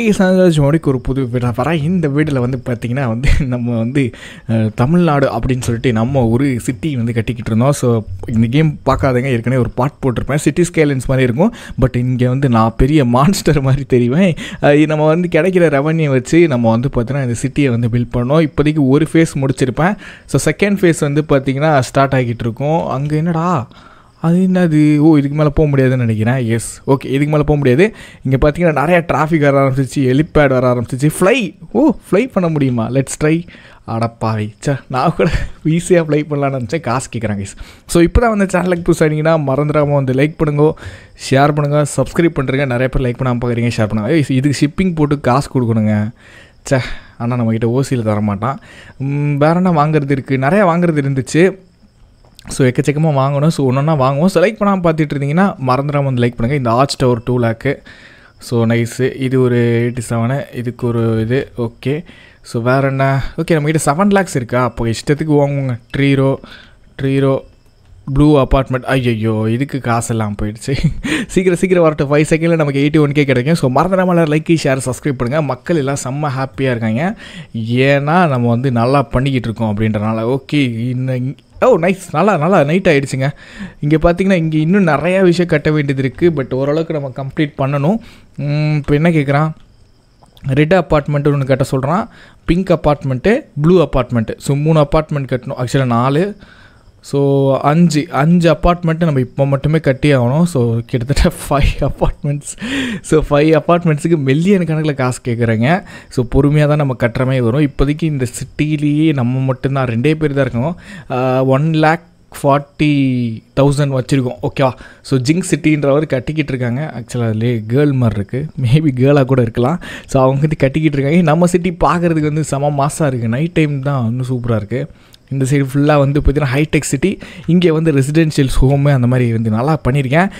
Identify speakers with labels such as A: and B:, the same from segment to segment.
A: Okay சாந்தாஜ் மோடிக்கு ஒரு புது வீடாக வர இந்த வீடில் வந்து பார்த்திங்கன்னா வந்து நம்ம வந்து தமிழ்நாடு அப்படின்னு சொல்லிட்டு நம்ம ஒரு சிட்டி வந்து கட்டிக்கிட்டு இருந்தோம். ஸோ இந்த கேம் பார்க்காதங்க ஏற்கனவே ஒரு பாட் போட்டிருப்பேன். சிட்டி ஸ்கேலன்ஸ் மாதிரி இருக்கும். பட் இங்கே வந்து நான் பெரிய மான்ஸ்டர் மாதிரி தெரிவேன். நம்ம வந்து கிடைக்கிற ரெவன்யூ வச்சு நம்ம வந்து பார்த்தீங்கன்னா இந்த சிட்டியை வந்து பில்ட் பண்ணோம். இப்போதைக்கு ஒரு ஃபேஸ் முடிச்சிருப்பேன். ஸோ செகண்ட் ஃபேஸ் வந்து பார்த்திங்கன்னா ஸ்டார்ட் ஆகிட்டு இருக்கோம். அங்கே என்னடா? அது என்னது? ஓ இதுக்கு மேலே போக முடியாதுன்னு நினைக்கிறேன். எஸ் ஓகே இதுக்கு மேலே போக முடியாது. இங்கே பார்த்தீங்கன்னா நிறைய டிராஃபிக் வர ஆரம்பிச்சிச்சு ஹெலிபேட் வர ஆரம்பிச்சிச்சு. ஃப்ளை ஓ ஃப்ளை பண்ண முடியுமா? லெட்ஸ் ட்ரை அடப்பாவை சே நான் கூட ஈஸியாக ஃப்ளை பண்ணலான்னு நினச்சேன். காசு கேட்குறாங்க கைஸ் ஸோ இப்போ தான் வந்து சேனலுக்கு புதுசாக இருந்தீங்கன்னா மறந்துடாமல் வந்து லைக் பண்ணுங்க. ஷேர் பண்ணுங்கள் சப்ஸ்கிரைப் பண்ணுறீங்க நிறைய பேர் லைக் பண்ணாமல் பார்க்குறீங்க ஷேர் பண்ணுங்கள் இதுக்கு ஷிப்பிங் போட்டு காசு கொடுக்கணுங்க. சே ஆனால் நம்மக்கிட்ட ஓசியில் தரமாட்டான். ம், வேற என்ன வாங்குறது இருக்குது நிறையா வாங்குறது இருந்துச்சு. ஸோ எக்கச்சக்கமாக வாங்கணும். ஸோ ஒன்றா வாங்குவோம். ஸோ லைக் பண்ணாமல் பார்த்துட்டு இருந்தீங்கன்னா மறந்துடாம வந்து லைக் பண்ணுங்கள் இந்த arch tower two lakh so nice இது ஒரு எயிட்டி செவனு இதுக்கு ஒரு இது. ஓகே ஸோ வேறு என்ன? ஓகே நம்மகிட்ட செவன் லேக்ஸ் இருக்கா? அப்போ இஷ்டத்துக்கு வாங்குவோங்க. ட்ரீரோ ட்ரீரோ ப்ளூ அப்பார்ட்மெண்ட் ஐயோ இதுக்கு காசெல்லாம் போயிடுச்சு. சீக்கிரம் சீக்கிரம் வரட்டும். ஃபைவ் செகண்டில் நமக்கு எயிட்டி ஒன் கே கிடைக்கும் ஸோ மறந்துடாமல் லைக் ஷேர் சப்ஸ்கிரைப் பண்ணுங்கள் மக்கள் எல்லாம் செம்ம ஹாப்பியாக இருக்காங்க. ஏன்னா நம்ம வந்து நல்லா பண்ணிக்கிட்டு இருக்கோம் அப்படின்றனால. ஓகே இன்னும் Oh, ஓ நைஸ் நல்லா நல்லா நைட் ஆகிடுச்சுங்க இங்கே பார்த்தீங்கன்னா இங்கே இன்னும் நிறையா விஷயம் கட்ட வேண்டியது இருக்குது பட் ஓரளவுக்கு நம்ம கம்ப்ளீட் பண்ணணும். இப்போ என்ன கேட்குறான் ரெட் அப்பார்ட்மெண்ட்டு ஒன்று கட்ட சொல்கிறான் pink apartment blue apartment so மூணு அப்பார்ட்மெண்ட் கட்டணும். ஆக்சுவலாக நாலு. ஸோ அஞ்சு அஞ்சு அப்பார்ட்மெண்ட்டு நம்ம இப்போ மட்டுமே கட்டி ஆகணும். ஸோ கிட்டத்தட்ட ஃபைவ் அப்பார்ட்மெண்ட்ஸ் ஸோ ஃபைவ் அப்பார்ட்மெண்ட்ஸுக்கு மில்லியன் கணக்கில் காசு கேட்குறேங்க ஸோ பொறுமையாக தான் நம்ம கட்டுற மாதிரி வரும். இப்போதைக்கு இந்த சிட்டிலேயே நம்ம மட்டும்தான் ரெண்டே பேர் தான் இருக்கோம். ஒன் லேக் ஃபார்ட்டி தௌசண்ட் வச்சுருக்கோம். ஓகேவா ஸோ ஜிங் சிட்டின்றவர் கட்டிக்கிட்டு இருக்காங்க. ஆக்சுவலாக அதுலேயே கேர்ள் மாதிரி இருக்குது மேபி கேர்ளாக கூட இருக்கலாம். ஸோ அவங்க வந்து கட்டிக்கிட்டு இருக்காங்க. நம்ம சிட்டி பார்க்குறதுக்கு வந்து செம மாசாக இருக்குது நைட் டைம் தான் இன்னும் சூப்பராக இருக்குது இந்த சைடு ஃபுல்லாக வந்து பார்த்தீங்கன்னா ஹைடெக் சிட்டி இங்கே வந்து ரெசிடென்ஷியல்ஸ் ஹோமு அந்த மாதிரி வந்து நல்லா பண்ணியிருக்கேன்.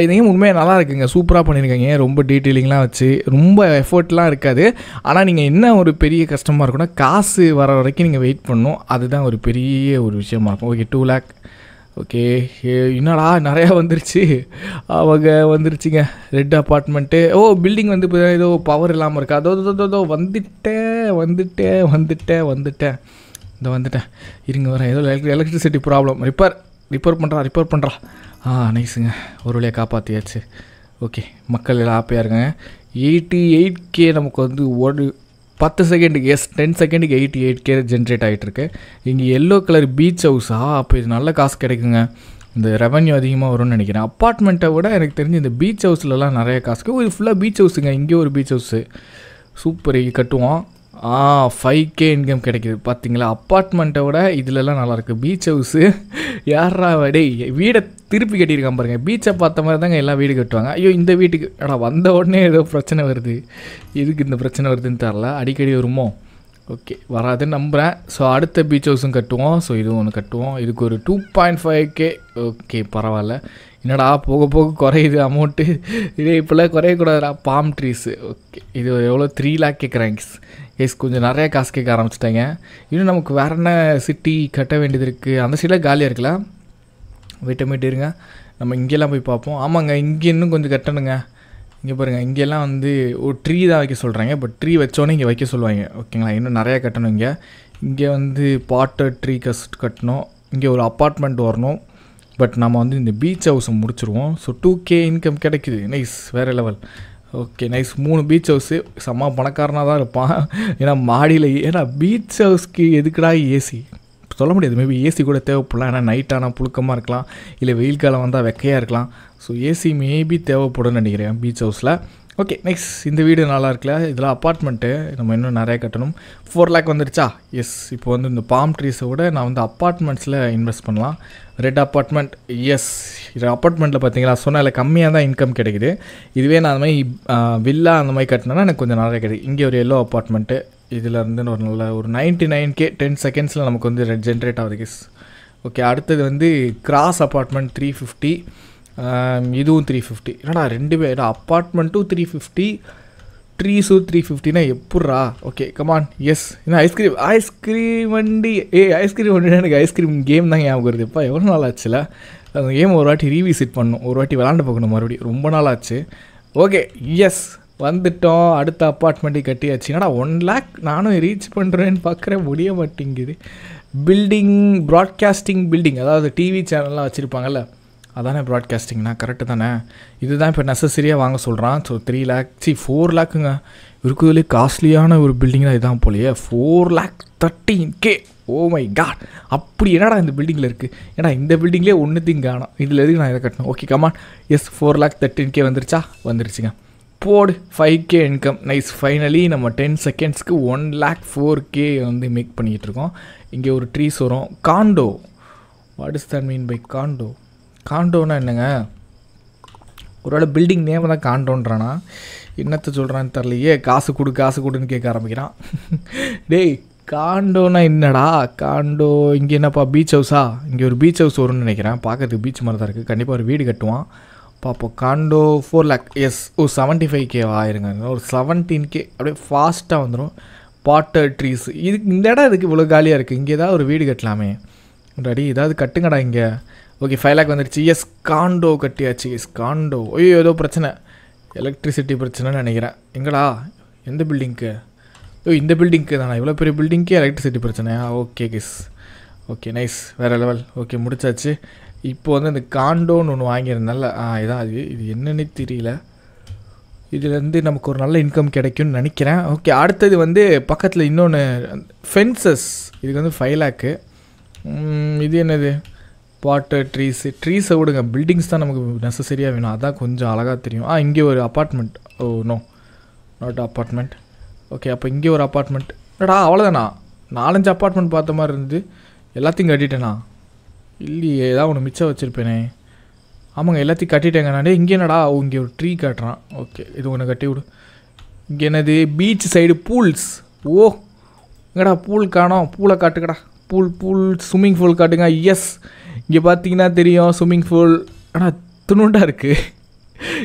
A: இதையும் உண்மையாக நல்லா இருக்குங்க. சூப்பராக பண்ணியிருக்காங்க. ரொம்ப டீட்டெயிலிங்லாம் வச்சு. ரொம்ப எஃபர்ட்லாம் இருக்காது. ஆனால் நீங்கள் என்ன ஒரு பெரிய கஷ்டமாக இருக்குன்னா காசு வர வரைக்கும் நீங்கள் வெயிட் பண்ணணும். அதுதான் ஒரு பெரிய ஒரு விஷயமா இருக்கும். ஓகே டூ லேக் ஓகே என்னடா நிறையா வந்துருச்சு. அவங்க வந்துருச்சுங்க. ரெட் அப்பார்ட்மெண்ட்டு ஓ பில்டிங் வந்து இப்போ ஏதோ பவர் இல்லாமல் இருக்கா. அதோ, அதோ வந்துட்டேன் வந்துட்டேன் வந்துட்டேன் வந்துட்டேன். இந்த வந்துட்டேன். இருங்க வரேன். ஏதோ எலக்ட்ரிசிட்டி ப்ராப்ளம் ரிப்பேர் ரிப்பேர் பண்ணுறா ரிப்பேர் பண்ணுறா ஆ நைஸுங்க ஒரு வழியாக காப்பாற்றியாச்சு ஓகே மக்கள் எல்லாம் ஹாப்பியாக இருக்காங்க. எயிட்டி எயிட் கே நமக்கு வந்து ஒரு பத்து செகண்டுக்கு எஸ் டென் செகண்டுக்கு எயிட்டி எயிட் கே ஜென்ரேட் ஆகிட்டுருக்கு இங்கே எல்லோ கலர் பீச் ஹவுஸா அப்போ இது நல்ல காசு கிடைக்குங்க. இந்த ரெவன்யூ அதிகமாக வரும்னு நினைக்கிறேன். அப்பார்ட்மெண்ட்டை விட எனக்கு தெரிஞ்சு இந்த பீச் ஹவுஸ்லலாம் நிறைய காசுக்கு. இது ஃபுல்லாக பீச் ஹவுஸுங்க இங்கே ஒரு பீச் ஹவுஸு சூப்பர் கட்டுவோம். ஆ ஃபைவ் கே இன்கம் கிடைக்குது. பார்த்தீங்களா அப்பார்ட்மெண்ட்டை விட இதுலலாம் நல்லாயிருக்கு. பீச் ஹவுஸு யாரா டேய் வீடை திருப்பி கட்டியிருக்கான் பாருங்க. பீச்சை பார்த்த மாதிரி தாங்க எல்லாம் வீடு கட்டுவாங்க. ஐயோ இந்த வீட்டுக்கு அடா வந்த உடனே ஏதோ பிரச்சனை வருது. எதுக்கு இந்த பிரச்சனை வருதுன்னு தெரில. அடிக்கடி வருமோ? ஓகே வராதுன்னு நம்புகிறேன் ஸோ அடுத்த பீச் ஹவுஸும் கட்டுவோம். ஸோ இதுவும் ஒன்று கட்டுவோம். இதுக்கு ஒரு two point five K okay பரவாயில்ல. என்னடா போக போக குறையுது அமௌண்ட்டு இதே இப்போல்லாம் குறையக்கூடாதுடா. பாம் ட்ரீஸு ஓகே இது எவ்வளோ? த்ரீ லேக் கேட்குறாங்க எஸ் கொஞ்சம் நிறைய காசு கேட்க ஆரம்பிச்சிட்டாங்க. இன்னும் நமக்கு வேற என்ன சிட்டி கட்ட வேண்டியது இருக்குது அந்த சைடில் காலியாக இருக்கலாம். வெயிட்டமிட்டு இருங்க. நம்ம இங்கெல்லாம் போய் பார்ப்போம். ஆமாங்க இங்கே இன்னும் கொஞ்சம் கட்டணுங்க. இங்கே பாருங்கள் இங்கெல்லாம் வந்து ஒரு ட்ரீ தான் வைக்க சொல்கிறாங்க பட் ட்ரீ வச்சோன்னே இங்கே வைக்க சொல்லுவாங்க. ஓகேங்களா இன்னும் நிறையா கட்டணும் இங்கே. இங்கே வந்து பாட்டர் ட்ரீ கஸ்ட் கட்டணும். இங்கே ஒரு அப்பார்ட்மெண்ட் வரணும். பட் நம்ம வந்து இந்த பீச் ஹவுஸை முடிச்சிருவோம். ஸோ டூ கே இன்கம் கிடைக்குது. நைஸ் வேறு லெவல் ஓகே நைஸ் மூணு பீச் ஹவுஸு செம்ம பணக்காரனாக தான் இருப்பான். ஏன்னா மாடியில் ஏன்னா பீச் ஹவுஸ்க்கு எதுக்குடா ஏசி சொல்ல முடியாது. மேபி ஏசி கூட தேவைப்படலாம். ஏன்னா நைட்டானால் புழுக்கமாக இருக்கலாம். இல்லை வெயில் காலம் வந்தால் வெக்கையாக இருக்கலாம். ஸோ ஏசி மேபி தேவைப்படும்னு நினைக்கிறேன் பீச் ஹவுஸில் ஓகே நெக்ஸ்ட் இந்த வீடு நல்லா இருக்குல்ல இதில் அப்பார்ட்மெண்ட்டு நம்ம இன்னும் நிறைய கட்டணும். ஃபோர் லேக் வந்துருச்சா? எஸ் இப்போ வந்து இந்த பாம் ட்ரீஸை விட நான் வந்து அப்பார்ட்மெண்ட்ஸில் இன்வெஸ்ட் பண்ணலாம். ரெட் அப்பார்ட்மெண்ட் எஸ் இது அப்பார்ட்மெண்ட்டில் பார்த்தீங்களா? இல்லை கம்மியாக தான் இன்கம் கிடைக்குது. இதுவே நான் அந்த மாதிரி வில்லா அந்த மாதிரி கட்டினேன்னா எனக்கு கொஞ்சம் நிறைய கிடைக்கும் இங்கே ஒரு எல்லோ அப்பார்ட்மெண்ட்டு இதில் இருந்து ஒரு நல்ல ஒரு நைன்ட்டி நைன் கே டென் செகண்ட்ஸில் நமக்கு வந்து ரெட் ஜென்ரேட் ஆகுது கிஸ் ஓகே அடுத்தது வந்து கிராஸ் அப்பார்ட்மெண்ட் த்ரீ ஃபிஃப்டி இதுவும் த்ரீ ஃபிஃப்டி ஏன்னா ரெண்டு பேர் அப்பார்ட்மெண்ட்டும் த்ரீ ஃபிஃப்டி ட்ரீஸும் த்ரீ ஃபிஃப்டினா எப்பட்றா? ஓகே கமான் எஸ் ஏன்னா ஐஸ்கிரீம் ஐஸ்கிரீம் வண்டி. ஏ ஐஸ்கிரீம் வண்டி எனக்கு ஐஸ்கிரீம் கேம் தான் ஞாபகம் வருது. இப்போ எவ்வளோ நாள் ஆச்சுல? அந்த கேம் ஒரு வாட்டி ரீவிசிட் பண்ணணும். ஒரு வாட்டி விளாண்டு பார்க்கணும் மறுபடியும். ரொம்ப நாள் ஆச்சு. ஓகே எஸ் வந்துட்டோம். அடுத்த அப்பார்ட்மெண்ட்டு கட்டியாச்சு. என்னடா ஒன் லேக் நானும் ரீச் பண்ணுறேன்னு பார்க்குறேன் முடிய மாட்டேங்குது. பில்டிங் ப்ராட்காஸ்டிங் பில்டிங் அதாவது டிவி சேனல்லாம் வச்சுருப்பாங்கல்ல? அதானே ப்ராட்காஸ்டிங்னா கரெக்டு தானே? இதுதான் இப்போ நெசசரியாக வாங்க சொல்கிறான் ஸோ த்ரீ லேக் சி ஃபோர் லேக்குங்க இருக்கிறதுலே காஸ்ட்லியான ஒரு பில்டிங் தான் இதான் போலையே. Four lakh thirteen K oh my God அப்படி என்னடா இந்த பில்டிங்கில் இருக்குது ஏன்னா இந்த பில்டிங்லேயே ஒன்றுத்தையும் காணும். இதில் எதுக்கு நான் இதை கட்டணும்? Okay come on yes four lakh thirteen K வந்துருச்சா? வந்துருச்சுங்க. போடு five K income nice finally நம்ம டென் செகண்ட்ஸ்க்கு ஒன் லேக் ஃபோர் கே வந்து மேக் பண்ணிக்கிட்டு இருக்கோம். இங்கே ஒரு ட்ரீஸ் வரும். Condo what is that mean by condo காண்டோனா என்னங்க? ஒரு வேளை பில்டிங் நேம் தான் காண்டோன்றானா? என்னத்தை சொல்கிறான்னு தெரிலையே காசு கொடு காசு கொடுன்னு கேட்க ஆரம்பிக்கிறான். டேய் காண்டோனா என்னடா? காண்டோ இங்கே என்னப்பா பீச் ஹவுஸா இங்கே ஒரு பீச் ஹவுஸ் வரும்னு நினைக்கிறேன். பார்க்கறதுக்கு பீச் மாதிரி தான் இருக்குது கண்டிப்பாக ஒரு வீடு கட்டுவான். பார்ப்போம். Condo four lakh yes oh seventy five K ஆயிருங்க ஒரு செவன்டீன் கே அப்படியே ஃபாஸ்ட்டாக வந்துடும் பாட்டர் ட்ரீஸ் இதுக்கு இந்த இடம் இதுக்கு இவ்வளோ காலியாக இருக்குது இங்கே ஏதாவது ஒரு வீடு கட்டலாமே. ரெடி ஏதாவது கட்டுங்கடா இங்கே. ஓகே ஃபைவ் லேக் வந்துடுச்சு எஸ் காண்டோ கட்டியாச்சு. எஸ் காண்டோ ஐயோ ஏதோ பிரச்சனை. எலக்ட்ரிசிட்டி பிரச்சனைன்னு நினைக்கிறேன். எங்கடா? எந்த பில்டிங்க்கு ஓ இந்த பில்டிங்க்கு தானே? இவ்வளோ பெரிய பில்டிங்க்கே எலக்ட்ரிசிட்டி பிரச்சனையா? ஓகே கிஸ் ஓகே நைஸ் வேறு லெவல் ஓகே முடிச்சாச்சு. இப்போ வந்து அந்த காண்டோன்னு ஒன்று வாங்கியிருந்தேன்ல ஆ இதான் அது? இது என்னன்னு தெரியல. இதுலேருந்து நமக்கு ஒரு நல்ல இன்கம் கிடைக்கும்னு நினைக்கிறேன். ஓகே அடுத்தது வந்து பக்கத்தில் இன்னொன்று ஃபென்சஸ் இதுக்கு வந்து ஃபைவ் லேக்கு இது என்னது? வாட்டர் ட்ரீஸு ட்ரீஸை விடுங்க. பில்டிங்ஸ் தான் நமக்கு நெசசரியாக வேணும். அதான் கொஞ்சம் அழகாக தெரியும். ஆ இங்கே ஒரு apartment oh no not apartment okay அப்போ இங்கே ஒரு அப்பார்ட்மெண்ட் என்னடா அவ்வளோதானா நாலஞ்சு அப்பார்ட்மெண்ட் பார்த்த மாதிரி இருந்து எல்லாத்தையும் கட்டிட்டேனா? இல்லையே ஏதாவது ஒன்று மிச்சம் வச்சுருப்பேனே. ஆமாங்க எல்லாத்தையும் கட்டிட்டேங்க இங்கே என்னடா? இங்கே ஒரு ட்ரீ காட்டுறான். ஓகே இது ஒன்று கட்டி விடு. இங்கே என்னது? பீச் சைடு பூல்ஸ் ஓ எங்கடா பூல் காணோம். பூலை காட்டுக்கடா பூல் பூல் ஸ்விம்மிங் பூல் காட்டுங்க. எஸ் இங்கே பார்த்தீங்கன்னா தெரியும் ஸ்விம்மிங் பூல் ஆனால் துணுண்டாக இருக்குது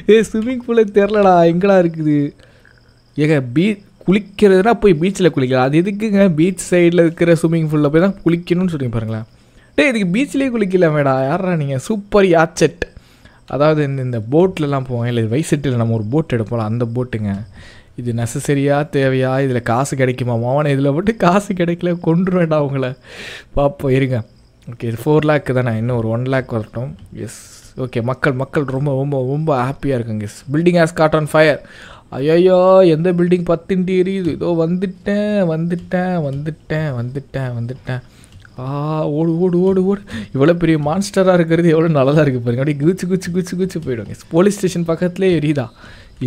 A: ஏ ஸ்விம்மிங் பூலே தெரிலடா எங்கடா இருக்குது? ஏங்க பீ குளிக்கிறதுனா போய் பீச்சில் குளிக்கலாம். அது எதுக்குங்க? பீச் சைடில் இருக்கிற ஸ்விம்மிங் பூலில் போய் தான் குளிக்கணும்னு சொல்லி பாருங்களேன். டே இதுக்கு பீச்லேயே குளிக்கலாமேடா. யாரா நீங்கள் சூப்பர் யாச்செட் அதாவது இந்த இந்த போட்லலாம் போவோம். இல்லை வைசெட்டில் நம்ம ஒரு போட் எடுப்போம்ல அந்த போட்டுங்க இது நெசசரியா தேவையா? இதில் காசு கிடைக்குமா? மாவன இதில் மட்டும் காசு கிடைக்கல கொண்டுருவேண்டா அவங்கள. பார்ப்போம் இருங்க. ஓகே இது ஃபோர் லேக் தானே? இன்னும் ஒரு ஒன் லேக் வரட்டும். எஸ் ஓகே மக்கள் மக்கள் ரொம்ப ரொம்ப ரொம்ப ஹாப்பியாக இருக்குங்க. Yes building has got on fire ஐயோ எந்த பில்டிங் பத்துன்ட்டு எரியுது? இதோ வந்துட்டேன் வந்துட்டேன் வந்துட்டேன் வந்துட்டேன் வந்துட்டேன். ஆ ஓடு ஓடு ஓடு ஓடு. இவ்வளோ பெரிய மான்ஸ்டராக இருக்கிறது எவ்வளோ நல்லதாக இருக்குது பாருங்க. அப்படியே குச்சி குச்சி குச்சி குச்சி போயிடுவாங்க போலீஸ் ஸ்டேஷன் பக்கத்துலேயே எரியுதா?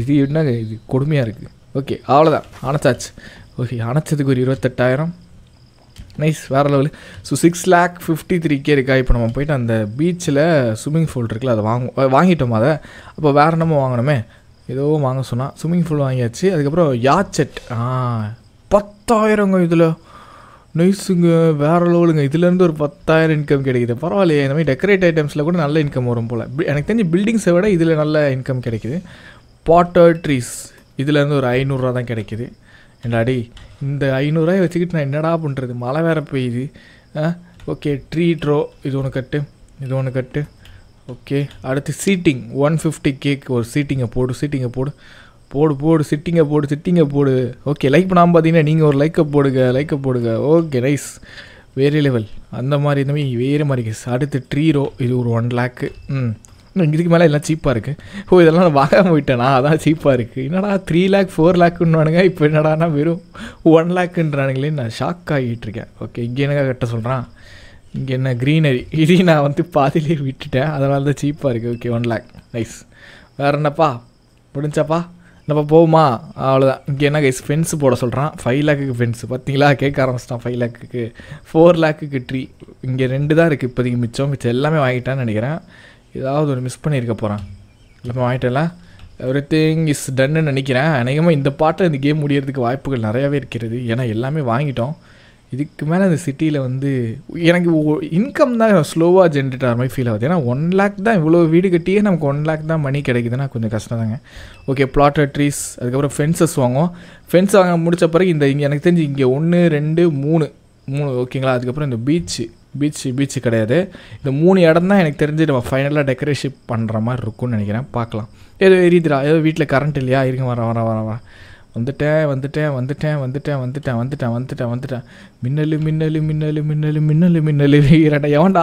A: இது என்னங்க? இது கொடுமையாக இருக்குது ஓகே அவ்வளோதான் அணைச்சாச்சு. ஓகே அணைச்சதுக்கு ஒரு இருபத்தெட்டாயிரம். நைஸ் வேறு level so six lakh fifty three K இருக்கா? இப்போ நம்ம போயிட்டு அந்த பீச்சில் ஸ்விம்மிங் பூல் இருக்குல்ல அதை வாங்க வாங்கிட்டோம் அதை. அப்போ வேறு என்னமோ வாங்கணுமே? ஏதோ வாங்க சொன்னால் ஸ்விம்மிங் பூல் வாங்கியாச்சு. அதுக்கப்புறம் யாச்செட் ஆ பத்தாயிரங்க இதில். நைஸுங்க வேறு லெவலுங்க இதுலேருந்து ஒரு பத்தாயிரம் இன்கம் கிடைக்குது. பரவாயில்லையே. இந்த மாதிரி டெக்கரேட் ஐட்டம்ஸில் கூட நல்ல இன்கம் வரும் போல். எனக்கு தெரிஞ்சு பில்டிங்ஸை விட இதில் நல்ல இன்கம் கிடைக்குது. பாட்டர் ட்ரீஸ் இதுலேருந்து ஒரு ஐநூறுரூவா தான் கிடைக்குது. என்னடாடி இந்த ஐநூறுரூவாய் வச்சுக்கிட்டு நான் என்னடா பண்ணுறது மழை வேற பெய்யுது. ஓகே ட்ரீ ட்ரோ இது ஒன்று கட்டு. இது ஒன்று கட்டு. ஓகே அடுத்து சீட்டிங் ஒன் ஃபிஃப்டி கேக் ஒரு சீட்டிங்கை போடு சீட்டிங்கை போடு. போடு போடு சிட்டிங்கை போடு சிட்டிங்கை போடு. ஓகே லைக் பண்ணாமல் பார்த்தீங்கன்னா நீங்கள் ஒரு லைக்கை போடுங்க லைக்கை போடுங்க. ஓகே நைஸ் வேறு லெவல் அந்த மாதிரி இந்த மாதிரி வேறு மாதிரி கேஸ் அடுத்து ட்ரீ ரோ இது ஒரு ஒன் லேக்கு ம். இன்னும் இதுக்கு மேலே எல்லாம் சீப்பாக இருக்குது ஓ இதெல்லாம் நான் வாங்காம விட்டேனா அதான் சீப்பாக இருக்குது என்னடா த்ரீ லேக் ஃபோர் லேக்குன்னுவானுங்க இப்போ என்னடானா வெறும் ஒன் லேக்குன்றானுங்களே நான் ஷாக் ஆகிட்டுருக்கேன் ஓகே இங்கே என்னங்க கட்ட சொல்கிறான் இங்கே என்ன க்ரீனரி இதையும் நான் வந்து பாதியிலே விட்டுட்டேன். அதனால தான் சீப்பாக இருக்குது ஓகே ஒன் லேக் நைஸ் வேறு என்னப்பா? முடிஞ்சாப்பா? என்னப்பா போகுமா? அவ்வளோதான் இங்கே என்ன கைஸ் ஃபென்ஸ் போட சொல்கிறான் ஃபைவ் லேக்குக்கு ஃபென்ஸ் பார்த்தீங்களா கேட்க ஆரம்பிச்சிட்டான் ஃபைவ் லேக்குக்கு ஃபோர் லேக்குக்கு ட்ரீ இங்கே ரெண்டு தான் இருக்குது இப்போதைக்கு மிச்சம். மிச்சம் எல்லாமே வாங்கிட்டான்னு நினைக்கிறேன். ஏதாவது ஒரு மிஸ் பண்ணியிருக்க போகிறான் எல்லாமே வாங்கிட்டேன்ல? எவ்ரி திங் இஸ் டன்னு நினைக்கிறேன். அநேகமாக இந்த பாட்டில் இந்த கேம் முடியறதுக்கு வாய்ப்புகள் நிறையாவே இருக்கிறது. ஏன்னா எல்லாமே வாங்கிட்டோம். இதுக்கு மேலே அந்த சிட்டியில் வந்து எனக்கு இன்கம் தான் ஸ்லோவாக ஜென்ரேட் ஆகிற மாதிரி ஃபீல் ஆகுது. ஏன்னா ஒன் லேக் தான் இவ்வளோ வீடு கட்டியே நமக்கு ஒன் லேக் தான் மணி கிடைக்குதுன்னா கொஞ்சம் கஷ்டம் தாங்க. ஓகே பிளாட்டர் ட்ரீஸ் அதுக்கப்புறம் ஃபென்சஸ் வாங்குவோம். ஃபென்ஸ் வாங்க முடித்த பிறகு இந்த இங்கே எனக்கு தெரிஞ்சு இங்கே ஒன்று ரெண்டு மூணு மூணு ஓகேங்களா அதுக்கப்புறம் இந்த பீச்சு பீச் பீச் கிடையாது. இந்த மூணு இடம் தான் எனக்கு தெரிஞ்சு நம்ம ஃபைனலாக டெக்கரேஷன் பண்ணுற மாதிரி இருக்கும்னு நினைக்கிறேன். பார்க்கலாம். ஏதோ எரியுதுடா. ஏதோ வீட்டில் கரண்ட் இல்லையா? இருங்க வர வரேன் வர வர. வந்துட்டேன் வந்துட்டேன் வந்துட்டேன் வந்துட்டேன் வந்துட்டேன் வந்துட்டேன் வந்துட்டேன் வந்துட்டேன். மின்னலு மின்னலு மின்னலு மின்னலு மின்னலு மின்னலு இரண்டா எவன்டா?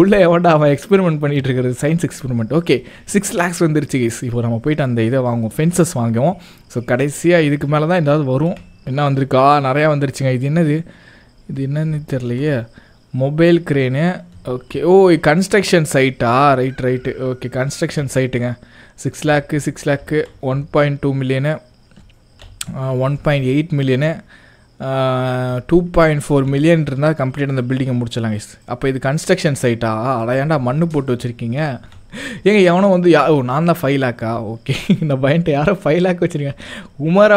A: உள்ளே எவன்டா? அவன் எக்ஸ்பெரிமெண்ட் பண்ணிகிட்டு இருக்கிறது. Science experiment okay six lakhs வந்துருச்சு கேஸ் இப்போ நம்ம போயிட்டு அந்த இதை வாங்குவோம். ஃபென்சஸ் வாங்குவோம். ஸோ கடைசியாக இதுக்கு மேலே தான் ஏதாவது வரும். என்ன வந்திருக்கா? நிறையா வந்துருச்சுங்க. இது என்னது? இது என்னன்னு தெரியலையே. Mobile crane okay oh construction சைட்டா right right okay construction சைட்டுங்க six lakh six lakh one point two million one point eight million two point four million இருந்தால் கம்ப்ளீட் அந்த பில்டிங்கை முடிச்சிடலாம் guys. அப்போ இது கன்ஸ்ட்ரக்ஷன் சைட்டா அடையாண்டா ஏன்டா போட்டு வச்சுருக்கீங்க? ஏங்க எவனோ வந்து யா ஓ நான் தான் ஃபைவ் லேக்கா ஓகே இந்த பையன்ட்டு யாரோ ஃபைவ் லேக் வச்சுருக்கேன்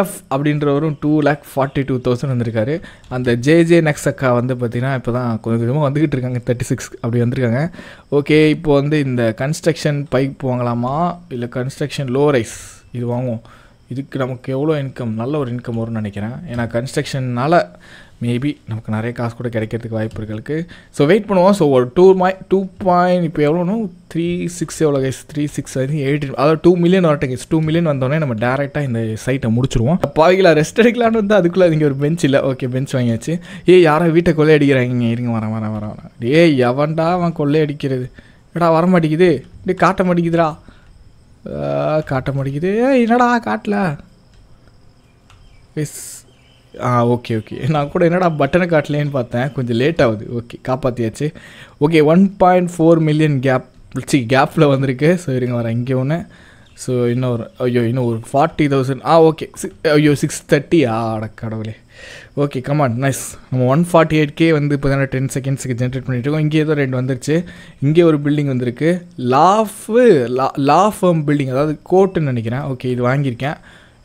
A: அஃப் அப்படின்றவரும் two lakh forty two thousand வந்திருக்காரு. அந்த ஜேஜே நெக்ஸ் அக்கா வந்து பார்த்திங்கன்னா இப்போ தான் கொஞ்சம் கொஞ்சமாக வந்துக்கிட்டு இருக்காங்க. தேர்ட்டி சிக்ஸ் அப்படி வந்திருக்காங்க. ஓகே இப்போ வந்து இந்த கன்ஸ்ட்ரக்ஷன் பைப் வாங்கலாமா? இல்லை கன்ஸ்ட்ரக்ஷன் லோ ரைஸ் இது வாங்குவோம். இதுக்கு நமக்கு எவ்வளோ இன்கம் நல்ல ஒரு இன்கம் வரும்னு நினைக்கிறேன். ஏன்னா கன்ஸ்ட்ரக்ஷன்னால் மேபி நமக்கு நிறைய காசு கூட கிடைக்கிறதுக்கு வாய்ப்பு இருக்கு ஸோ வெயிட் பண்ணுவோம். ஸோ ஒரு டூ மை டூ பாயிண்ட் இப்போ எவ்வளோன்னு த்ரீ சிக்ஸ் எவ்வளோ guys three six I eight அதாவது டூ மில்லியன் வரட்டும் டூ மில்லியன் வந்தோடனே நம்ம டேரெக்டாக இந்த சைட்டை முடிச்சிருவோம். பாதிக்கலாம் ரெஸ்ட் எடுக்கலான்னு வந்து அதுக்குள்ளே இங்கே ஒரு பெஞ்ச் இல்லை. ஓகே பெஞ்ச் வாங்கியாச்சு. ஏ யாரோ வீட்டை கொள்ளை அடிக்கிறாங்க இருங்க வரேன் வரேன் வரேன் வரேன் ஏய் எவன்டா அவன் கொள்ளை அடிக்கிறது ஏடா வர மாட்டேங்குது. இப்படி காட்ட மாட்டேங்குதுடா. காட்ட மாட்டேங்குது. ஏய், என்னடா காட்டல? எஸ் ஆ ஓகே ஓகே நான் கூட என்னடா பட்டனை காட்டலேன்னு பார்த்தேன். கொஞ்சம் லேட் ஆகுது. Okay காப்பாற்றியாச்சு okay one point four million gap C கேப்பில் வந்திருக்கு. ஸோ இருங்க வரேன். இங்கே ஒன்று ஸோ இன்னொரு ஐயோ இன்னும் ஒரு ஃபார்ட்டி தௌசண்ட் ஆ ஓகே ஐயோ சிக்ஸ் தேர்ட்டி ஆ அட கடவுளே. ஓகே கமான் நைஸ் நம்ம ஒன் ஃபார்ட்டி எயிட் கே வந்து இப்போ தானே டென் செகண்ட்ஸுக்கு ஜென்ரேட் பண்ணிட்டுருக்கோம் இங்கே ஏதோ ரெண்டு வந்துருச்சு. இங்கே ஒரு பில்டிங் வந்திருக்கு. லாஃபு லா லா ஃபர்ம் பில்டிங் அதாவது கோட்டுன்னு நினைக்கிறேன். ஓகே இது வாங்கியிருக்கேன்.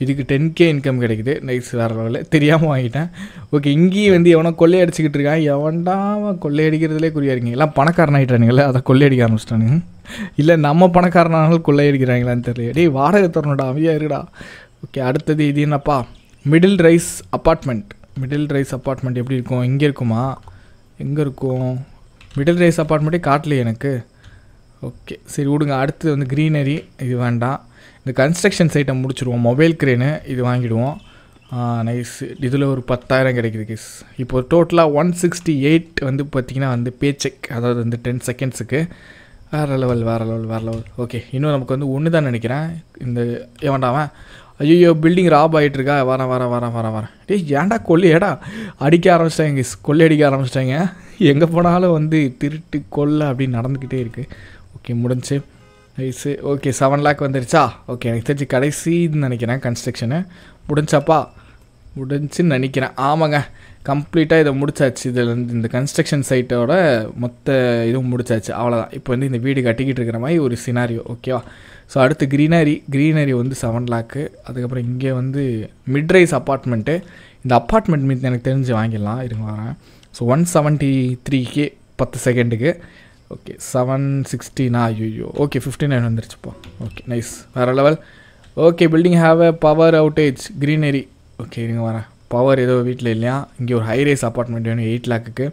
A: இதுக்கு டென் கே இன்கம் கிடைக்குது. நைஸ் வேறு லெவலில் தெரியாமல் வாங்கிட்டேன். ஓகே இங்கேயும் வந்து எவனோ கொள்ளையடிச்சிக்கிட்டு இருக்கான். எவன்டா கொள்ளையடிக்கிறதுலே குறியா இருக்கீங்க எல்லாம் பணக்காரனாகிட்டானுங்களே அதை கொள்ளையடிக்க ஆரம்பிச்சிட்டானுங்க. இல்லை நம்ம பணக்காரனாலும் கொள்ளையடிக்கிறாங்களான்னு தெரியல டேய் வாடகை தரணும்டா அமைதியாக இருக்குடா ஓகே அடுத்தது இது என்னப்பா? Middle rise apartment middle rise apartment எப்படி இருக்கும்? இங்கே இருக்குமா? எங்கே இருக்கும்? மிடில் ரைஸ் அப்பார்ட்மெண்ட்டே காட்டலையே எனக்கு. ஓகே சரி விடுங்க. அடுத்தது வந்து க்ரீனரி இது வேண்டாம். இந்த கன்ஸ்ட்ரக்ஷன் சைட்டை முடிச்சிடுவோம் மொபைல் க்ரேனு இது வாங்கிடுவோம். நைஸ் இதில் ஒரு பத்தாயிரம் கிடைக்குது கிஸ் இப்போ டோட்டலாக ஒன் சிக்ஸ்டி எயிட் வந்து பார்த்திங்கன்னா வந்து பே செக் அதாவது வந்து டென் செகண்ட்ஸுக்கு வேறு லெவல் வேறு லெவல் வேறு லெவல் ஓகே இன்னும் நமக்கு வந்து ஒன்று தான் நினைக்கிறேன். இந்த ஏவாண்டாவன் ஐயோ பில்டிங் ராப் ஆகிட்டுருக்கா வரேன் வரேன் வரேன் வரேன் வரேன். டேய் ஏன்டா கொள்ளையடா? அடிக்க ஆரம்பிச்சிட்டாங்க கொள்ளை அடிக்க ஆரம்பிச்சிட்டாங்க. எங்கே போனாலும் வந்து திருட்டு கொள்ளை அப்படின்னு நடந்துக்கிட்டே இருக்குது ஓகே முடிஞ்சு. நைஸு ஓகே செவன் லேக் வந்துருச்சா? ஓகே எனக்கு தெரிஞ்சு கடைசின்னு நினைக்கிறேன் கன்ஸ்ட்ரக்ஷனு முடிஞ்சாப்பா முடிஞ்சுன்னு நினைக்கிறேன். ஆமாங்க கம்ப்ளீட்டாக இதை முடிச்சாச்சு. இதில் இருந்து இந்த கன்ஸ்ட்ரக்ஷன் சைட்டோட மொத்த இதுவும் முடிச்சாச்சு. அவ்வளோதான் இப்போ வந்து இந்த வீடு கட்டிக்கிட்டு இருக்கிற மாதிரி ஒரு சினாரியோ ஓகேவா ஸோ அடுத்து க்ரீனரி க்ரீனரி வந்து செவன் லேக்கு அதுக்கப்புறம் இங்கே வந்து மிட்ரைஸ் அப்பார்ட்மெண்ட்டு இந்த அப்பார்ட்மெண்ட் மீது எனக்கு தெரிஞ்சு வாங்கிடலாம். இருங்க வரேன். So one seventy three K பத்து செகண்டுக்கு ஓகே செவன் சிக்ஸ்டீனா ஐயோ ஓகே ஃபிஃப்டி நைன் வந்துருச்சுப்பா ஓகே நைஸ் வேறு level okay building have a power outage greenery okay இருங்க வரேன். பவர் ஏதோ வீட்டில் இல்லையா? இங்கே ஒரு ஹை ரேஸ் அப்பார்ட்மெண்ட் வேணும் எயிட் லேக்குக்கு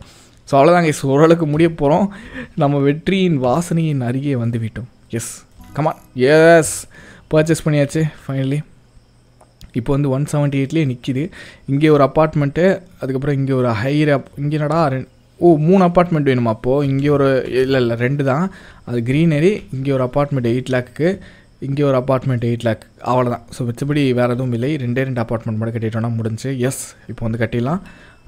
A: ஸோ அவ்வளோதாங்க எஸ் ஓரளவுக்கு முடிய போகிறோம் நம்ம வெற்றியின் வாசனையின் அருகே வந்து விட்டோம். Yes come on yes purchase பண்ணியாச்சு ஃபைனலி இப்போ வந்து ஒன் செவன்ட்டி எயிட்லேயே நிற்கிது இங்கே ஒரு அப்பார்ட்மெண்ட்டு அதுக்கப்புறம் இங்கே ஒரு ஹையர் அப் இங்கே என்னடா ரெண்டு ஓ மூணு அப்பார்ட்மெண்ட் வேணுமா அப்போது இங்கே ஒரு இல்லை இல்லை ரெண்டு தான். அது க்ரீனரி இங்கே ஒரு அப்பார்ட்மெண்ட் எயிட் லேக்கு இங்கே ஒரு அப்பார்ட்மெண்ட் எயிட் லேக் அவ்வளோதான் ஸோ மிச்சபடி வேறு எதுவும் இல்லை. ரெண்டே ரெண்டு அப்பார்ட்மெண்ட் மட்டும் கட்டிட்டோம்னா முடிஞ்சு. எஸ் இப்போ வந்து கட்டிடலாம்.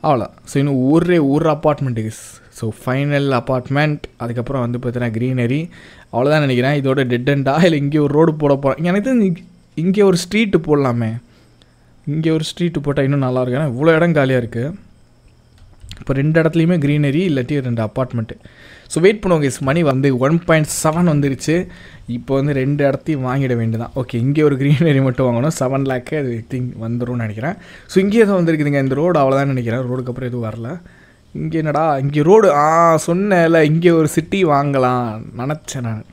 A: அவ்வளோ ஸோ இன்னும் ஒரே ஒரு apartment is so final apartment அதுக்கப்புறம் வந்து பார்த்தீங்கன்னா க்ரீனரி அவ்வளோதான் நினைக்கிறேன். இதோட டெட் அண்டா இல்லை இங்கே ஒரு ரோடு போட போகிறேன் எனக்கு இங்கே ஒரு ஸ்ட்ரீட்டு போடலாமே. இங்கே ஒரு ஸ்ட்ரீட்டு போட்டால் இன்னும் நல்லா இருக்கும். ஏன்னா இவ்வளோ இடம் காலியாக இருக்குது இப்போ ரெண்டு இடத்துலையுமே க்ரீனரி இல்லாட்டி ரெண்டு அப்பார்ட்மெண்ட்டு ஸோ வெயிட் பண்ணுவோங்க இஸ் மணி வந்து ஒன் பாயிண்ட் செவன் வந்துருச்சு. இப்போ வந்து ரெண்டு இடத்தையும் வாங்கிட வேண்டியதான் ஓகே இங்கே ஒரு க்ரீனரி மட்டும் வாங்கணும். செவன் லேக்கு அது திங் வந்துரும்னு நினைக்கிறேன். ஸோ இங்கே எதுவும் வந்திருக்குதுங்க இந்த ரோடு அவ்வளோதான் நினைக்கிறேன். ரோடுக்கு அப்புறம் எதுவும் வரல. இங்கே என்னடா? இங்கே ரோடு ஆ சொன்னேன்ல இங்கே ஒரு சிட்டி வாங்கலாம். நினச்சேன் நான்.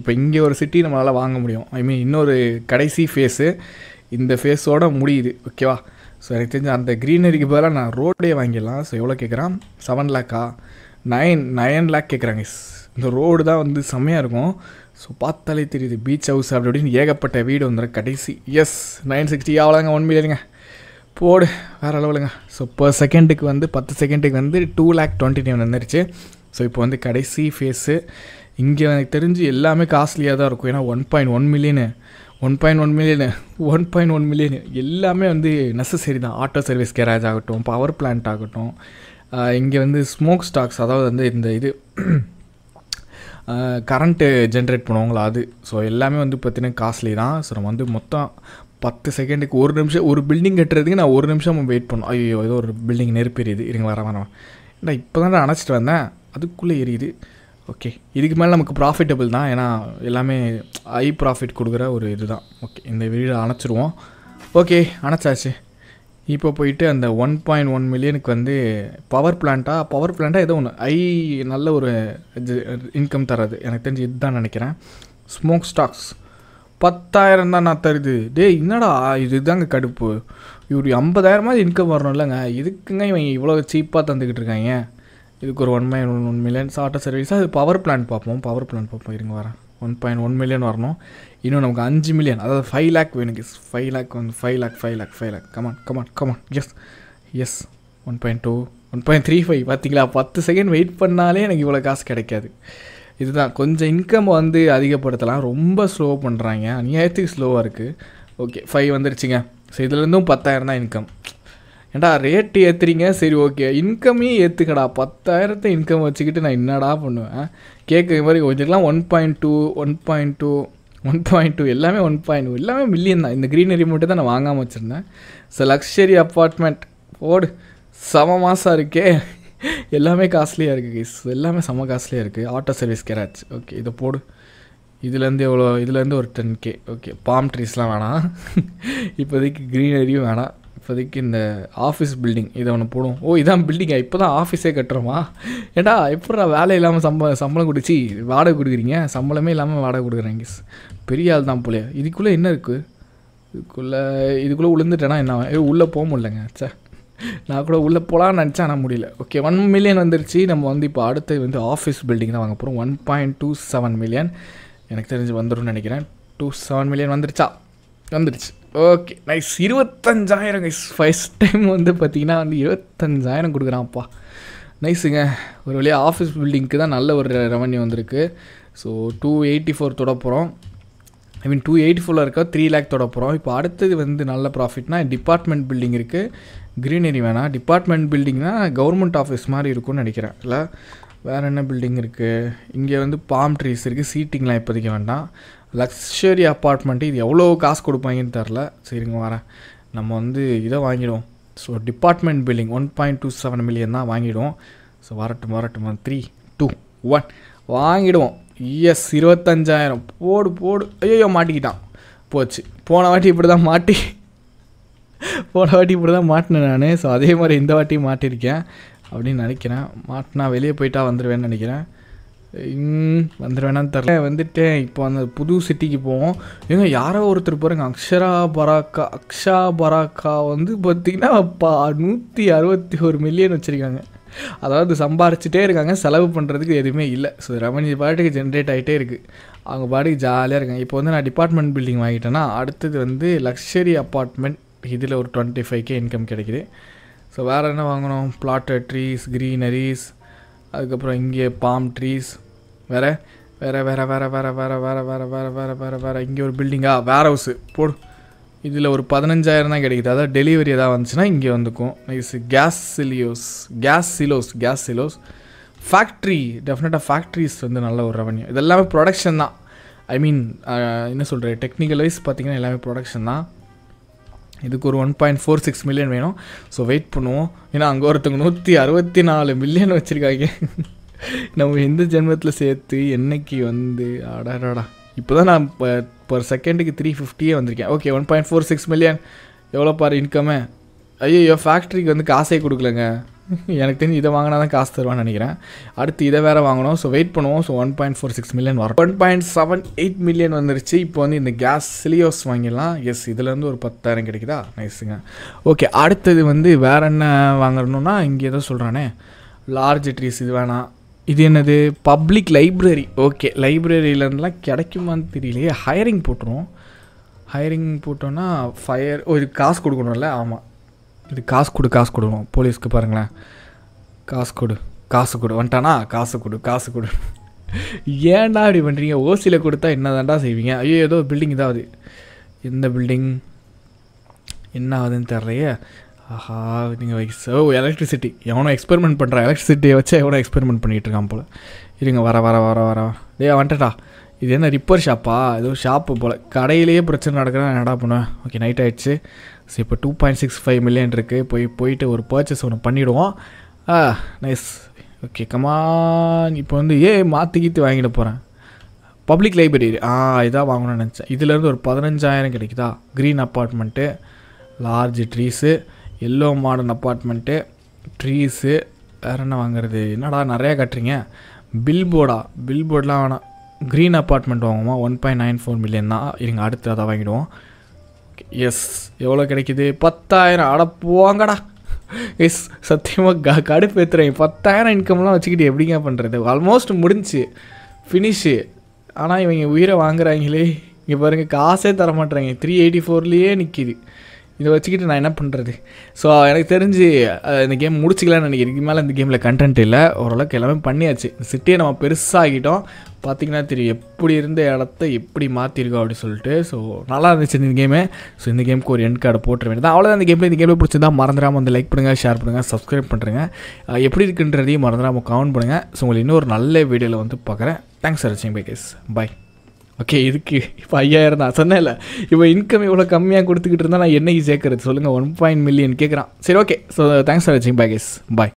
A: இப்போ இங்கே ஒரு சிட்டி நம்மளால் வாங்க முடியும். ஐ மீன் இன்னொரு கடைசி ஃபேஸு இந்த ஃபேஸோட முடியுது. ஓகேவா ஸோ எனக்கு தெரிஞ்ச அந்த க்ரீனரிக்கு பதிலாக நான் ரோடே வாங்கிடலாம். ஸோ எவ்வளோ கேட்குறான் செவன் லேக்கா நைன் நைன் லேக் கேட்குறாங்க இந்த ரோடு தான் வந்து செம்மையாக இருக்கும். ஸோ பார்த்தாலே தெரியுது பீச் ஹவுஸ் அப்படி அப்படின்னு ஏகப்பட்ட வீடு வந்துடும் கடைசி எஸ் நைன் சிக்ஸ்டி அவ்வளோங்க ஒன் மில்லியனுங்க போடு வேறு லெவலுங்க. ஸோ பர் செகண்டுக்கு வந்து பத்து செகண்டுக்கு வந்து டூ லேக் டுவெண்ட்டி நைன் வந்துருச்சு. ஸோ இப்போ வந்து கடைசி ஃபேஸு இங்கே எனக்கு தெரிஞ்சு எல்லாமே காஸ்ட்லியாக தான் இருக்கும். ஏன்னா one point one million one point one million one point one million எல்லாமே வந்து நெசசரி தான். ஆட்டோ சர்வீஸ் கேரேஜ் ஆகட்டும் பவர் பிளான்ட் ஆகட்டும் இங்கே வந்து ஸ்மோக் ஸ்டாக்ஸ் அதாவது வந்து இந்த இது கரண்ட்டு ஜென்ரேட் பண்ணுவாங்களா அது. ஸோ எல்லாமே வந்து பார்த்திங்கன்னா காஸ்ட்லி தான். ஸோ நம்ம வந்து மொத்தம் பத்து செகண்டுக்கு ஒரு நிமிஷம் ஒரு பில்டிங் கட்டுறதுக்கு நான் ஒரு நிமிஷம் வெயிட் பண்ணோம் ஐயோ ஏதோ ஒரு பில்டிங் நெருப்பு எரியுது. இருங்க வர வரேன் நான் இப்போ தான் அணைச்சிட்டு வந்தேன். அதுக்குள்ளே எரியுது. ஓகே இதுக்கு மேலே நமக்கு ப்ராஃபிட்டபிள் தான். ஏன்னா எல்லாமே ஹை ப்ராஃபிட் கொடுக்குற ஒரு இதுதான். ஓகே இந்த வீடு அணைச்சிருவோம். ஓகே அணைச்சாச்சு. இப்போ போயிட்டு அந்த ஒன் பாயிண்ட் ஒன் மில்லியனுக்கு வந்து பவர் பிளான்ட்டாக பவர் பிளான்ட்டாக ஏதோ ஒன்று ஐ நல்ல ஒரு இன்கம் தராது எனக்கு தெரிஞ்சு இதுதான் நினைக்கிறேன். ஸ்மோக் ஸ்டாக்ஸ் பத்தாயிரம் தான் நான் தருது. டேய் என்னடா இதுதாங்க கடுப்பு. இவர் ஐம்பதாயிரமாவது இன்கம் வரணும் இல்லைங்க இதுக்குங்க இவங்க இவ்வளோ சீப்பாக தந்துக்கிட்டு இருக்காங்க. இதுக்கு ஒரு one point one one million auto service அது பவர் பிளான் பார்ப்போம் பவர் பிளான் பார்ப்போம். இருங்க வரேன். ஒன் பாயிண்ட் ஒன் மில்லியன் வரணும். இன்னும் நமக்கு அஞ்சு மில்லியன் அதாவது ஃபைவ் லேக் வேணும் எஸ் ஃபைவ் லேக் வந்து five lakh five lakh five lakh come on come on come on yes yes one point two one point three five பார்த்தீங்களா பத்து செகண்ட் வெயிட் பண்ணாலே எனக்கு இவ்வளோ காசு கிடைக்காது. இதுதான். கொஞ்சம் இன்கம் வந்து அதிகப்படுத்தலாம். ரொம்ப ஸ்லோ பண்ணுறாங்க அநியாயத்துக்கு ஸ்லோவாக இருக்குது ஓகே ஃபைவ் வந்துருச்சுங்க. ஸோ இதுலேருந்தும் பத்தாயிரம் தான் இன்கம் ஏன்டா ரேட்டு ஏற்றுறீங்க சரி ஓகே இன்கமே ஏற்றுக்கடா பத்தாயிரத்தை இன்கம் வச்சுக்கிட்டு நான் என்னடா பண்ணுவேன்? கேட்குற மாதிரி கொஞ்சம்லாம் one point two one point two one point two எல்லாமே ஒன் பாயிண்ட் டூ எல்லாமே மில்லியன் தான். இந்த க்ரீனரி மட்டும் தான் நான் வாங்காமல் வச்சுருந்தேன். ஸோ லக்ஸரி அப்பார்ட்மெண்ட் ஓடு செம மாதம் இருக்கே. எல்லாமே காஸ்ட்லியாக இருக்குது கைஸ் எல்லாமே செம காஸ்ட்லியாக இருக்குது ஆட்டோ சர்வீஸ் கேராஜ் ஓகே இதை போடு. இதுலேருந்து எவ்வளோ? இதுலேருந்து ஒரு டென் கே ஓகே பாம் ட்ரீஸ்லாம் வேணாம். இப்போதைக்கு க்ரீனரியும் வேணாம். இப்போதைக்கு இந்த ஆஃபீஸ் பில்டிங் இதை ஒன்று போடும் ஓ இதான் பில்டிங்கா இப்போ தான் ஆஃபீஸே கட்டுறோமா? ஏடா எப்படா வேலை இல்லாமல் சம்ப சம்பளம் கொடுச்சி? வாடகை கொடுக்குறீங்க? சம்பளமே இல்லாமல் வாடகை கொடுக்குறீங்க பெரிய ஆள் தான் போலே இதுக்குள்ளே என்ன இருக்குது இதுக்குள்ளே இதுக்குள்ளே விழுந்துட்டேன்னா என்ன? உள்ளே போக முடியலங்க. சே நான் கூட உள்ளே போகலான்னு நினச்சா ஆனால் முடியல. ஓகே ஒன் மில்லியன் வந்துருச்சு. நம்ம வந்து இப்போ அடுத்து வந்து ஆஃபீஸ் பில்டிங் தான் வாங்க போகிறோம் one point two seven million எனக்கு தெரிஞ்சு வந்துடும்னு நினைக்கிறேன். டூ செவன் மில்லியன் வந்துருச்சா? வந்துடுச்சு ஓகே நைஸ் இருபத்தஞ்சாயிரம் கைஸ் ஃபர்ஸ்ட் டைம் வந்து பார்த்தீங்கன்னா வந்து இருபத்தஞ்சாயிரம் கொடுக்குறான்ப்பா. நைஸுங்க ஒரு வழியாக ஆஃபீஸ் பில்டிங்க்கு தான் நல்ல ஒரு ரெவன்யூ வந்திருக்கு. ஸோ டூ எயிட்டி ஃபோர் தொட போகிறோம் ஐ மீன் டூ எயிட்டி ஃபோரில் இருக்க த்ரீ லேக் தொட போகிறோம் இப்போ அடுத்தது வந்து நல்ல ப்ராஃபிட்னா டிபார்ட்மெண்ட் பில்டிங் இருக்குது க்ரீனரி வேணாம். டிபார்ட்மெண்ட் பில்டிங்னா கவர்மெண்ட் ஆஃபீஸ் மாதிரி இருக்கும்னு நினைக்கிறேன். இல்லை வேறு என்ன பில்டிங் இருக்குது இங்கே வந்து பாம் ட்ரீஸ் இருக்குது சீட்டிங்லாம் இப்போதைக்கு வேண்டாம். லக்ஸரி அப்பார்ட்மெண்ட்டு இது எவ்வளோ காசு கொடுப்பாங்கன்னு தெரில. சரிங்க வரேன். நம்ம வந்து இதை வாங்கிடுவோம். So department building one point two seven million தான் வாங்கிடுவோம். ஸோ வரட்டும் வரட்டும். த்ரீ டூ ஒன் வாங்கிடுவோம். எஸ் இருபத்தஞ்சாயிரம். போடு போடு. ஐயோ மாட்டிக்கிட்டான். போச்சு. போன வாட்டி இப்படி தான் மாட்டி. போன வாட்டி இப்படி தான் மாட்டினேன் நான். ஸோ அதே மாதிரி இந்த வாட்டியும் மாட்டியிருக்கேன் அப்படின்னு நினைக்கிறேன். மாட்டினா வெளியே போயிட்டா வந்துடுவேன்னு நினைக்கிறேன். வந்துடுவேனான்னு தெரில. வந்துட்டேன் இப்போ அந்த புது சிட்டிக்கு போவோம். ஏங்க யாரோ ஒருத்தர் பாருங்க அக்ஷரா பராக்கா அக்ஷா பராக்கா வந்து பார்த்திங்கன்னா பா நூற்றி அறுபத்தி ஒரு மில்லியன் வச்சுருக்காங்க. அதாவது சம்பாரிச்சிட்டே இருக்காங்க செலவு பண்ணுறதுக்கு எதுவுமே இல்லை. ஸோ ரெவன்யூ பாட்டுக்கு ஜென்ரேட் ஆகிட்டே இருக்குது அவங்க பாட்டுக்கு ஜாலியாக இருக்காங்க. இப்போ வந்து நான் டிபார்ட்மெண்ட் பில்டிங் வாங்கிட்டேன்னா அடுத்தது வந்து லக்ஸரி அப்பார்ட்மெண்ட் இதில் ஒரு டுவெண்ட்டி ஃபைவ் கே இன்கம் கிடைக்குது. ஸோ வேறு என்ன வாங்கணும்? ப்ளாட்டர் ட்ரீஸ் க்ரீனரிஸ் அதுக்கப்புறம் இங்கே பாம் ட்ரீஸ் வேறு வேறு வேறு வேறு வேறு வேறு வேறு வேறு வேறு வேறு வேறு வேறு இங்கே ஒரு பில்டிங்கா வேர் ஹவுஸு போடு இதில் ஒரு பதினஞ்சாயிரம் தான் கிடைக்குது அதாவது டெலிவரி எதாவது வந்துச்சுன்னா இங்கே வந்துக்கும் nice gas silos gas silos gas silos factory டெஃபினட்டாக ஃபேக்ட்ரிஸ் வந்து நல்ல ஒரு ரெவன்யூ இதெல்லாமே ப்ரொடக்ஷன் தான் ஐ மீன் என்ன சொல்கிறேன் டெக்னிக்கல் வைஸ் பார்த்திங்கன்னா எல்லாமே ப்ரொடக்ஷன் தான் இதுக்கு ஒரு one point four six million வேணும். ஸோ வெயிட் பண்ணுவோம். ஏன்னா அங்கே ஒருத்தவங்க நூற்றி அறுபத்தி நாலு மில்லியன் வச்சுருக்காங்க. நம்ம எந்த ஜென்மத்தில் சேர்த்து என்னைக்கு வந்து அடாடா இப்போ தான் நான் இப்போ பர் செகண்டுக்கு த்ரீ ஃபிஃப்டியே வந்திருக்கேன். Okay one point four six million எவ்வளோ பாரு இன்கம்மு ஐயோ ஃபேக்ட்ரிக்கு வந்து காசே கொடுக்கலங்க. எனக்கு தெரிஞ்சு இதை வாங்கினா தான் காசு தருவான்னு நினைக்கிறேன். அடுத்து இதை வேறு வாங்கணும். ஸோ வெயிட் பண்ணுவோம். So one point four six million வரும். One point seven eight million வந்துருச்சு. இப்போ வந்து இந்த கேஸ் சிலியோஸ் வாங்கிடலாம். எஸ் இதுலேருந்து ஒரு பத்தாயிரம் கிடைக்குதா? நைஸுங்க ஓகே அடுத்தது வந்து வேறு என்ன வாங்கணும்னா இங்கே ஏதோ சொல்கிறானே லார்ஜ் ட்ரீஸ் இது வேணாம் இது என்னது? பப்ளிக் லைப்ரரி ஓகே லைப்ரரியிலேருந்துலாம் கிடைக்குமான்னு தெரியலையே. ஹையரிங் போட்டுருவோம். ஹையரிங் போட்டோன்னா ஃபயர் ஒரு காசு கொடுக்கணும்ல? ஆமாம் இது காசு கொடு காசு கொடுவோம் போலீஸ்க்கு பாருங்களேன். காசு கொடு காசு கொடு. வந்துட்டானா? காசு கொடு காசு கொடு. ஏன்டா இப்படி பண்ணுறீங்க ஓசியில் கொடுத்தா என்ன தாண்டா செய்வீங்க? ஐயோ ஏதோ பில்டிங் இதாகுது எந்த பில்டிங் என்ன ஆகுதுன்னு தெரிலையே ஆஹா நீங்கள் ஸோ எலக்ட்ரிசிட்டி எவனோ எக்ஸ்பெரிமெண்ட் பண்ணுறான் எலக்ட்ரிசிட்டியை வச்சு எவனோ எக்ஸ்பெரிமெண்ட் பண்ணிகிட்டு இருக்கான் போல். இருங்க வர வர வர வர டேய் வந்துட்டா இது என்ன ரிப்பர் ஷாப்பா ஏதோ ஷாப்பு போல். கடையிலேயே பிரச்சனை நடக்குதுன்னா என்னடா பண்ணுவேன்? ஓகே நைட் ஆகிடுச்சு ஸோ இப்போ two point six five million இருக்குது போய் போயிட்டு ஒரு பர்ச்சேஸ் ஒன்று பண்ணிவிடுவோம் ஆ நைஸ் ஓகே கமான் இப்போ வந்து ஏ மாற்றி கீத்து வாங்கிட்டு போகிறேன் பப்ளிக் லைப்ரரி ஆ இதான் வாங்கணும்னு நினச்சேன். இதுலேருந்து ஒரு பதினஞ்சாயிரம் கிடைக்குதா? Green apartment large trees yellow modern apartment trees வேறு என்ன வாங்குறது? என்னடா நிறையா கட்டுறீங்க. பில் போர்டா பில் போர்டெலாம் வேணாம். Green apartment வாங்குவோமா? One point nine four million தான். இருங்க அடுத்து அதை வாங்கிடுவோம். எஸ் எவ்வளோ கிடைக்குது? பத்தாயிரம். அட போங்கடா. எஸ் சத்தியமாக க கடுப்பு ஏற்றுறேன் பத்தாயிரம் இன்கம்லாம் வச்சுக்கிட்டு எப்படிங்க பண்ணுறது ஆல்மோஸ்ட் முடிஞ்சுச்சு ஃபினிஷு ஆனால் இவங்க உயிரை வாங்குறாங்களே. இங்கே பாருங்கள் காசே தர மாட்டேறாங்க த்ரீ எயிட்டி ஃபோர்லேயே நிற்கிது இதை வச்சுக்கிட்டு நான் என்ன பண்ணுறது ஸோ எனக்கு தெரிஞ்சு இந்த கேம் முடிச்சிக்கலாம்னு நினைக்கிறேன். இதுக்கு மேலே இந்த கேமில் கண்டென்ட் இல்லை. ஓரளவுக்கு எல்லாமே பண்ணியாச்சு. சிட்டியை நம்ம பெருசாகிட்டோம் பார்த்தீங்கன்னா தெரியும் எப்படி இருந்த இடத்த எப்படி மாற்றிருக்கோம் அப்படின்னு சொல்லிட்டு. ஸோ நல்லா இருந்துச்சு இந்த கேமு ஸோ இந்த கேமுக்கு ஒரு எண்ட் கார்டு போட்டுற வேண்டியது அவ்வளோதான் இந்த கேமில் இந்த கேமில் பிடிச்சிருந்தா மறந்துடாமல் வந்து லைக் பண்ணுங்கள் ஷேர் பண்ணுங்கள் சப்ஸ்கிரைப் பண்ணுறேங்க எப்படி இருக்குன்றதையும் மறந்துடாமல் கமெண்ட் பண்ணுங்கள் ஸோ உங்களுக்கு இன்னொரு நல்ல வீடியோவில் வந்து பார்க்குறேன். தேங்க்ஸ் ஃபார் வாட்சிங் பை கேஸ் பை ஓகே இதுக்கு இப்போ ஐயாயிரம் தான். சொன்னேன்ல இப்போ இன்கம் இவ்வளோ கம்மியாக கொடுத்துக்கிட்டு இருந்தால் நான் என்னைக்கு சேர்க்கறது? சொல்லுங்கள் ஒன் பாயிண்ட் மில்லியன் கேட்குறான் சரி ஓகே ஸோ தேங்க்ஸ் ஃபார் வாட்சிங் பாய் கேஸ் பாய்